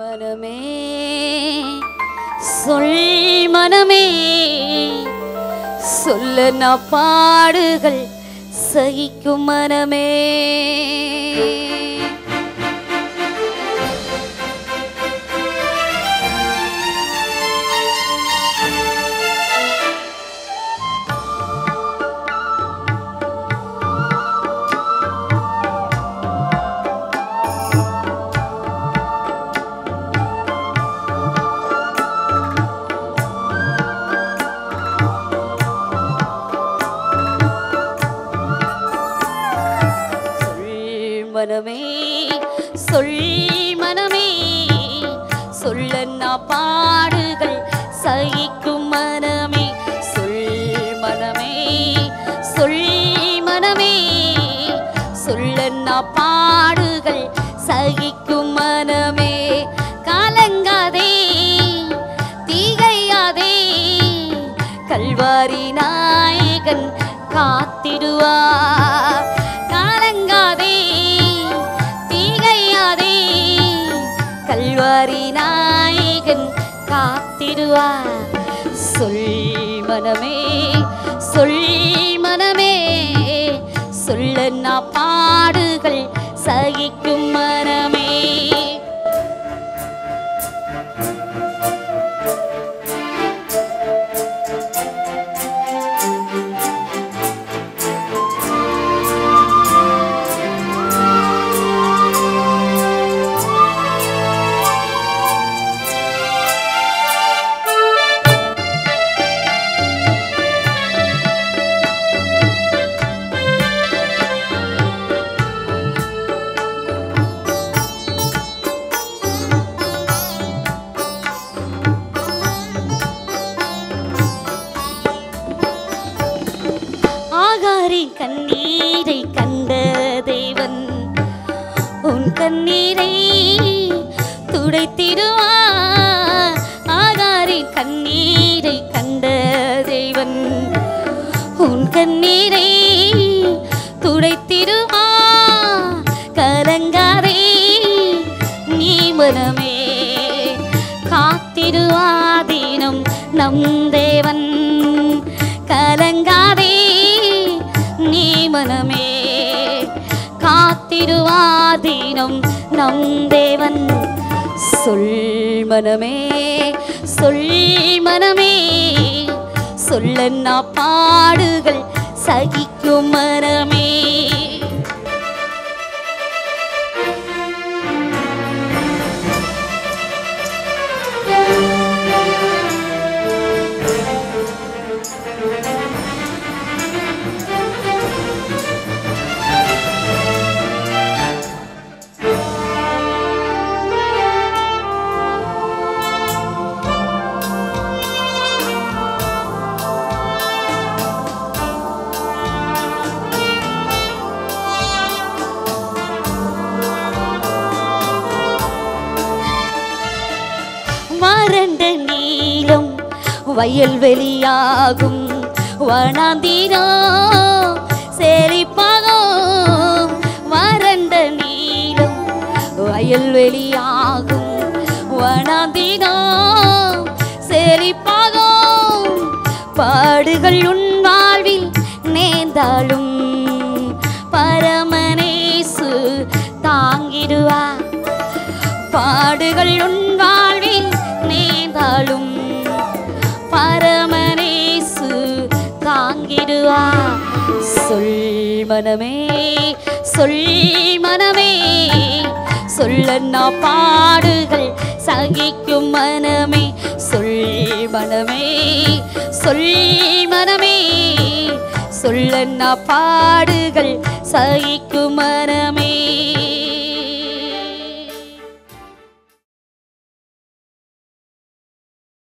மனமே. சொல் மனமே. சொல்ல நான் பாடுகள் சகிக்கும் மனமே. சொல் மனமே சொல்லன்னா பாடுகள் சகிக்கும் மனமே. சொல் மனமே சொல் மனமே சொல்லன்னா பாடுகள் சகிக்கும் மனமே. கலங்காதே தீகையாதே கல்வாரி நாயகன் காத்திடுவார். காத்திடுவா. சொல் மனமே சொல் மனமே. சொல்ல நான் பாடுகள் சகிக்கும் மன கண்ணீரை கண்ட தேவன் உன் கண்ணீரை துடைத்திடுவார். ஆகாரி கண்ணீரை கண்ட தேவன் உன் கண்ணீரை துடைத்திடுவார். கலங்காதே நீ மனமே காத்திடுவாதீனம் நம் தேவன் கலங்கா காத்திடுவாதீனம் நம் தேவன். சொல் மனமே சொல் மனமே சொல்ல பாடுகள் சகிக்கும் மனமே. வயல் வெளியாகும் வனாந்திரோ செழிப்பாகும் வறண்ட நீளம் வயல் வெளியாகும் வனாந்திரோ செழிப்பாகும் பாடுகள் உன் வாழ்வில் நேர்ந்தாலும் பரமனேசு தாங்கிடுவார். பாடுகள் உன் வாழ்வில் நேர்ந்தாலும் தாங்கிடுவா சொல் மனமே சொல் மனமே. சொல்ல பாடுகள் சகிக்கும் மனமே. சொல் மனமே சொல் மனமே. சொல்லன்னா பாடுகள் சகிக்கும்